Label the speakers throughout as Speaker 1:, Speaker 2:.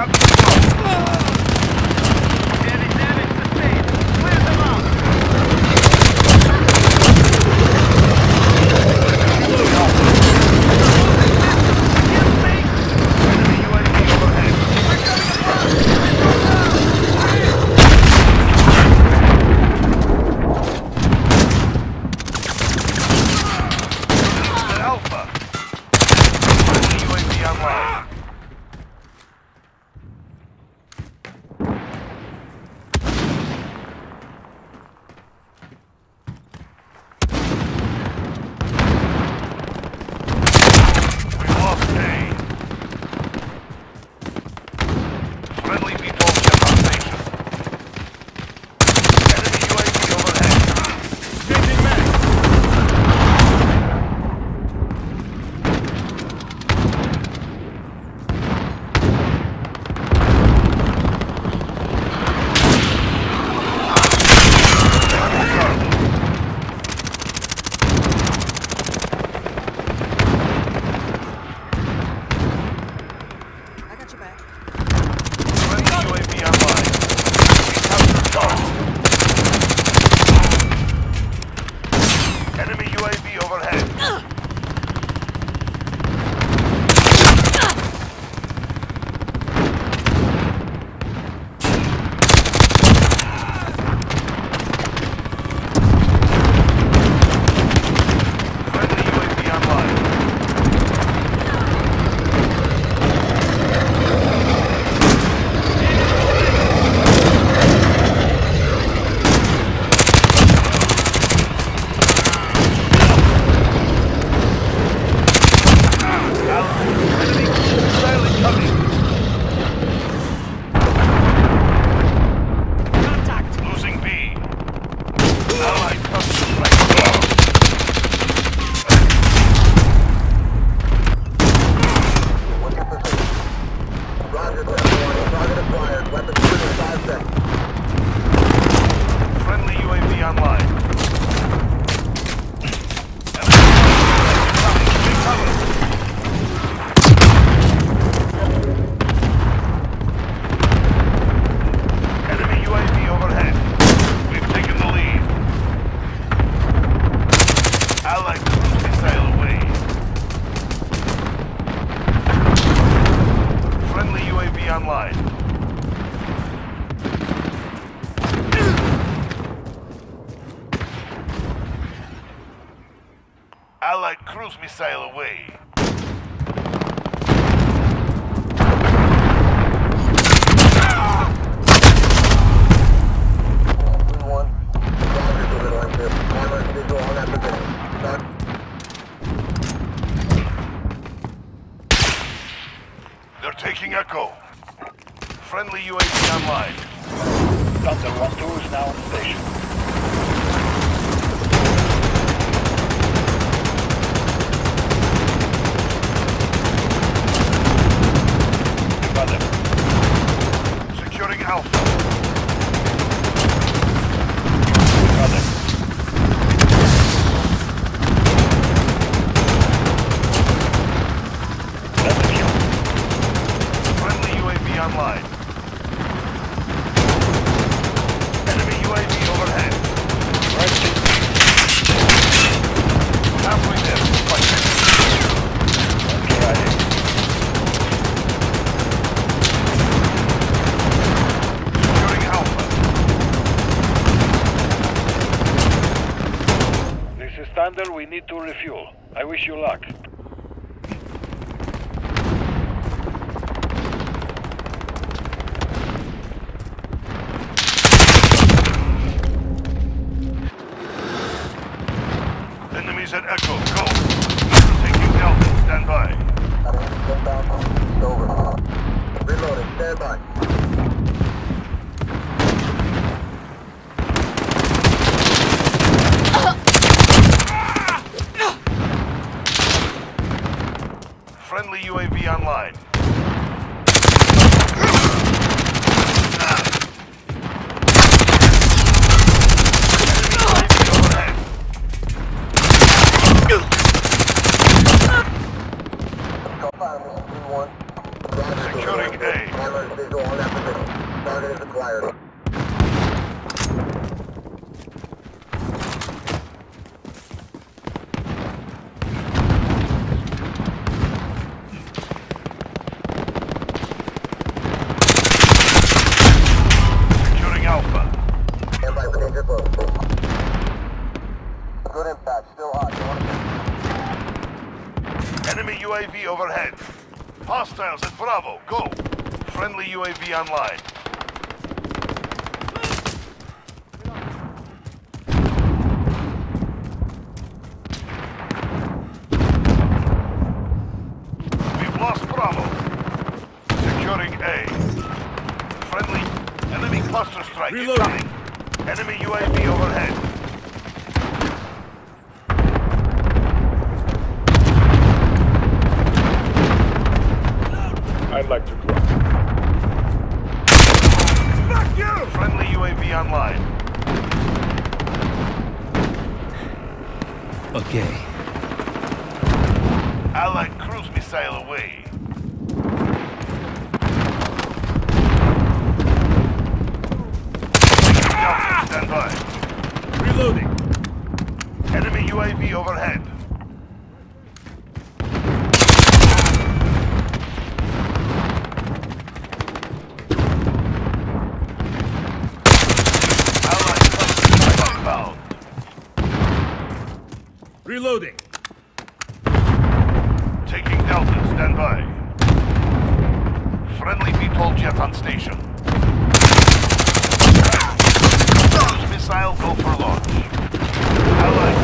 Speaker 1: Come on. Allied cruise missile away. They're taking Echo. Friendly UAV online.
Speaker 2: Thunder 1-2 is now in station.
Speaker 3: need to refuel. I wish you luck.
Speaker 1: Friendly UAV online. Securing A.
Speaker 2: Visual on that position. Target acquired.
Speaker 1: Enemy UAV overhead. Hostiles at Bravo. Go. Friendly UAV online. We've lost Bravo. Securing A. Friendly enemy cluster strike
Speaker 4: Reloading.
Speaker 1: incoming. Enemy UAV overhead.
Speaker 4: I'd like to drop.
Speaker 1: Fuck you! Friendly UAV online.
Speaker 5: Okay.
Speaker 1: Allied cruise missile away. Delta, stand by.
Speaker 4: Reloading.
Speaker 1: Enemy UAV overhead. Allied cluster strike inbound.
Speaker 4: Reloading.
Speaker 1: Taking Delta, stand by. Friendly VTOL jet on station. Cruise missile go for launch. Allied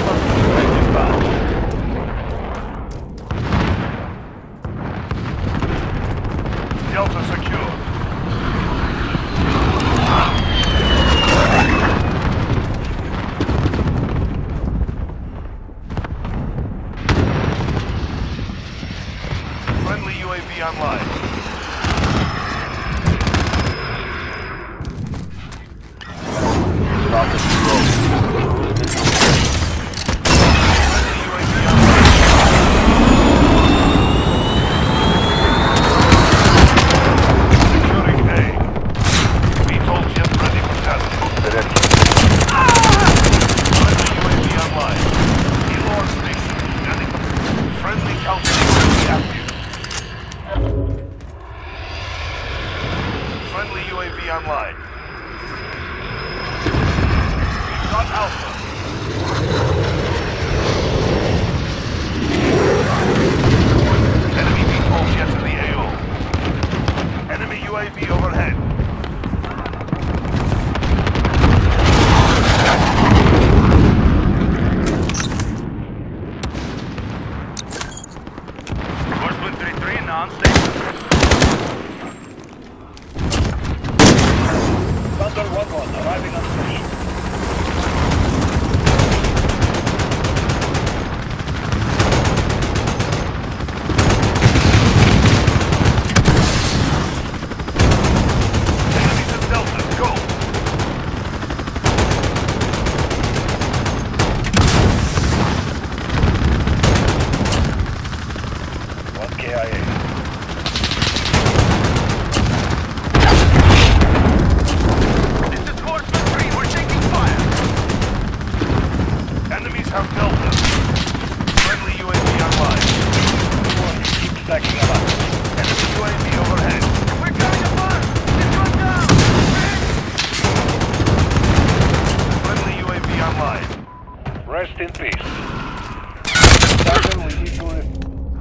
Speaker 3: Rest in peace.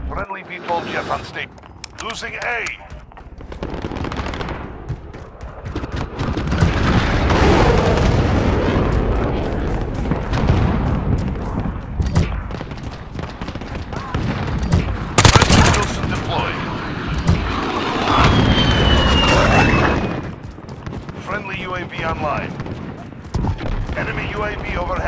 Speaker 1: Friendly VTOL jet on station. Losing A. Friendly UAV online. Enemy UAV overhead.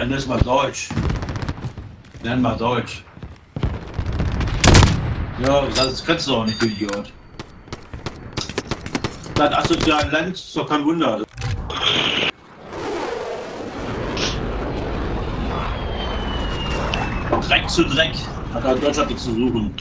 Speaker 4: Nenn es mal Deutsch. Nenn mal Deutsch. Ja, das kannst du auch nicht, du Idiot. Das asozialen Land ist doch kein Wunder. Dreck zu Dreck. Hat halt Deutschland nichts zu suchen.